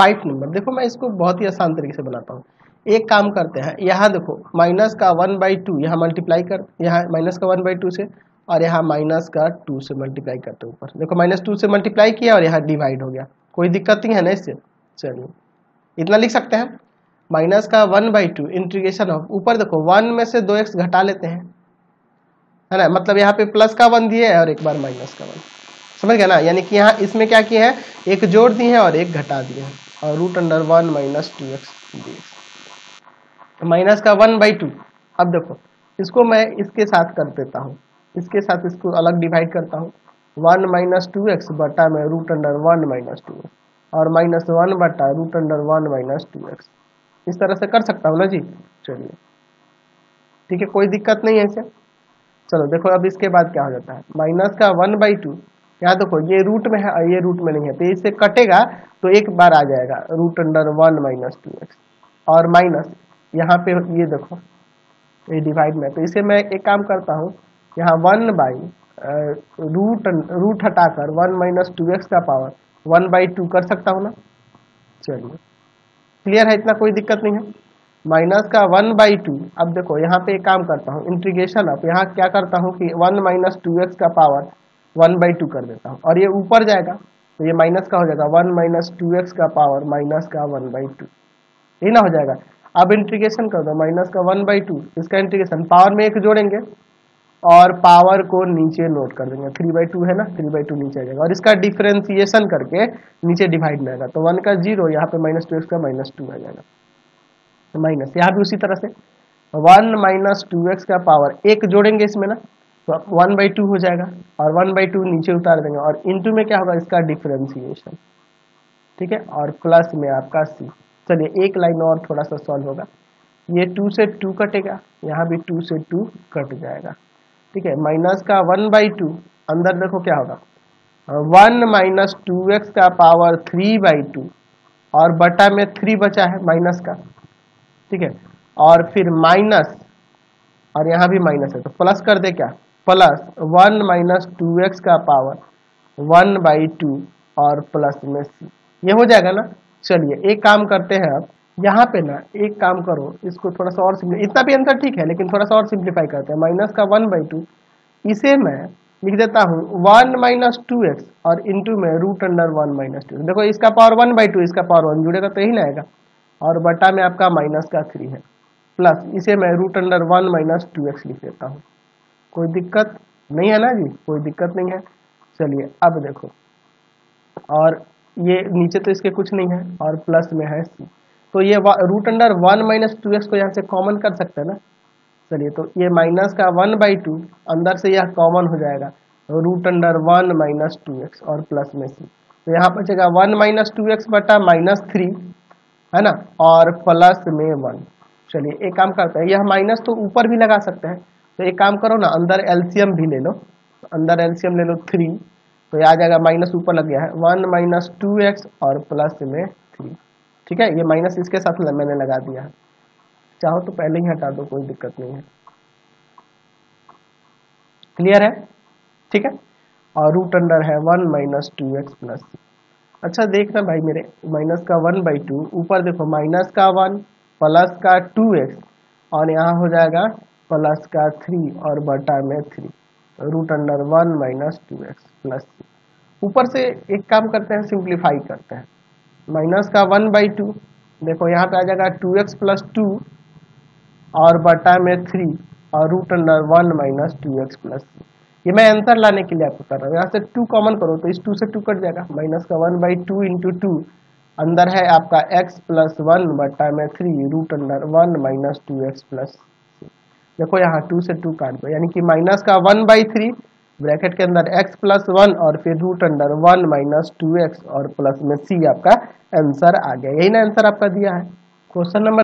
Five number देखो मैं इसको बहुत ही आसान तरीके से बनाता हूँ। एक काम करते हैं, यहाँ देखो माइनस का वन बाई टू यहाँ मल्टीप्लाई कर, यहाँ माइनस का वन बाई टू से, और यहाँ माइनस का टू से मल्टीप्लाई करते ऊपर। देखो माइनस टू से मल्टीप्लाई किया और यहाँ डिवाइड हो गया। कोई दिक्कत नहीं है ना इससे? चलिए। इतना लिख सकते हैं? माइनस का one by two integration of ऊपर देखो वन में से दो एक्स घटा लेते हैं। है ना? मतलब यहाँ पे प्लस का वन दिए और एक बार माइनस का वन समझ गया ना? यानी कि यहाँ इसमें क्या किया है? एक जोड़ दिए हैं और एक घटा दिए हैं। Root under one minus two x d minus का वन बाई टू अब देखो, इसको मैं इसके साथ कर देता हूँ। इसके साथ इसको अलग डिवाइड करता हूँ। वन माइनस टू एक्स बटा में root under one minus two x और माइनस वन बटा root under one minus two x इस तरह से कर सकता हूँ ना जी? चलिए। ठीक है, कोई दिक्कत नहीं है इसे। चलो, देखो, अब इसके बाद क्या हो जाता है? माइनस का वन बाई टू यहाँ देखो, ये रूट में है ये रूट में नहीं है। तो इससे कटेगा तो एक बार आ जाएगा root under one minus two x और माइनस यहाँ पे ये देखो, ये डिवाइड में। तो इसे मैं एक काम करता हूँ, यहाँ वन बाई रूट रूट हटाकर वन माइनस टू एक्स का पावर वन बाई टू कर सकता हूँ ना? चलिए। क्लियर है? इतना कोई दिक्कत नहीं है। माइनस का वन बाई टू अब देखो, यहाँ पे एक काम करता हूँ इंटीग्रेशन अब यहाँ क्या करता हूँ कि वन माइनस टू एक्स का पावर वन बाई टू कर देता हूँ। और ये ऊपर जाएगा तो ये माइनस का हो जाएगा। वन माइनस टू एक्स का पावर माइनस का वन बाई टू। ये ना हो जाएगा। अब इंटीग्रेशन कर दो, माइनस का वन बाई टू, इसका इंटीग्रेशन। पावर में एक जोड़ेंगे और पावर को नीचे नोट कर देंगे। थ्री बाई टू है ना, थ्री बाई टू नीचे आ जाएगा। और इसका डिफ्रेंसिएशन करके नीचे डिवाइड में आएगा। तो वन का ज़ीरो, यहाँ पे माइनस टू एक्स का माइनस टू आ जाएगा। तो माइनस, यहाँ भी उसी तरह से। वन माइनस टू एक्स का पावर, एक जोड़ेंगे इसमें ना। तो वन बाई टू हो जाएगा और वन बाई टू नीचे उतार देंगे। और इंटू में क्या होगा? इसका डिफ्रेंसिएशन ठीक है? और प्लस में आपका सी चलिए, एक लाइन और थोड़ा सा सॉल्व होगा। ये टू से टू कटेगा। यहाँ भी टू से टू कट जाएगा। ठीक है? माइनस का वन बाई टू अंदर देखो क्या होगा। वन माइनस टू एक्स का पावर थ्री बाई टू और बटा में थ्री बचा है माइनस का। ठीक है? और फिर माइनस और यहाँ भी माइनस है। तो प्लस कर दे क्या? Plus one minus two x का पावर वन बाई टू और प्लस में सी। ये हो जाएगा ना? चलिए, एक काम करते हैं अब। यहाँ पे ना, एक काम करो, इसको थोड़ा सा और इतना भी आंसर ठीक है, लेकिन थोड़ा सा और सिंप्लीफाई करते हैं। माइनस का वन बाई टू इसे मैं लिख देता हूँ वन माइनस टू एक्स और इंटू में root under one minus two देखो, इसका पावर वन बाई टू इसका पावर वन जुड़ेगा तो यही ना आएगा। और बटा में आपका माइनस का थ्री है। प्लस इसे मैं root under one minus two x लिख देता हूँ। कोई दिक्कत नहीं है ना जी? कोई दिक्कत नहीं है। चलिए, अब देखो। और ये नीचे तो इसके कुछ नहीं है, और प्लस में है सी तो ये root under one minus two x को यहाँ से कॉमन कर सकते हैं ना? चलिए तो ये माइनस का वन बाई टू अंदर से यह कॉमन हो जाएगा। Root under one minus two x और प्लस में सी। तो यहाँ बचेगा वन माइनस टू एक्स बटा माइनस थ्री है ना? और प्लस में वन चलिए, एक काम करते हैं, यह माइनस तो ऊपर भी लगा सकते हैं। तो एक काम करो ना, अंदर एल्सियम भी ले लो। अंदर एल्सियम ले लो थ्री तो ये आ जाएगा माइनस ऊपर लग गया है। वन माइनस टू एक्स और प्लस में थ्री ठीक है? ये माइनस इसके साथ मैंने लगा दिया है। चाहो तो पहले ही हटा दो, कोई दिक्कत नहीं है। क्लियर है? ठीक है? और रूट अंडर है one minus two x plus अच्छा देखना भाई मेरे माइनस का वन बाई टू ऊपर देखो माइनस का वन प्लस का टू एक्स और यहाँ हो जाएगा प्लस का थ्री और बटा में three root under one minus two x plus three ऊपर से एक काम करते हैं सिंप्लीफाई करते हैं. माइनस का वन बाई टू देखो यहाँ पे आ जाएगा टू एक्स प्लस टू और बटा में थ्री और root under one minus two x plus three ये मैं आंसर लाने के लिए आपको कर रहा हूँ। यहाँ से टू कॉमन करो तो इस टू से टू कट जाएगा। माइनस का one by two into two अंदर है आपका एक्स प्लस वन बटा में three root under one minus two x plus देखो यहाँ टू से टू काट दो, यानी कि माइनस का वन बाई थ्री ब्रैकेट के अंदर x प्लस वन और फिर root under one minus two x और प्लस में c आपका आंसर आ गया। यही ना आंसर आपका दिया है। Question number